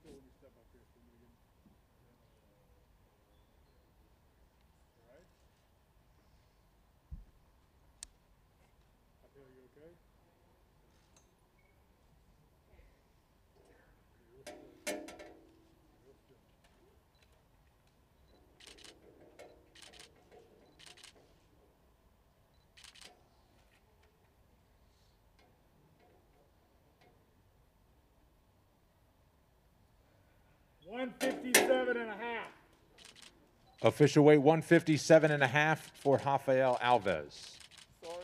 real still when step up here, Shamigan. All 157 and a half. Official weight 157 and a half for Rafael Alves. Sorry.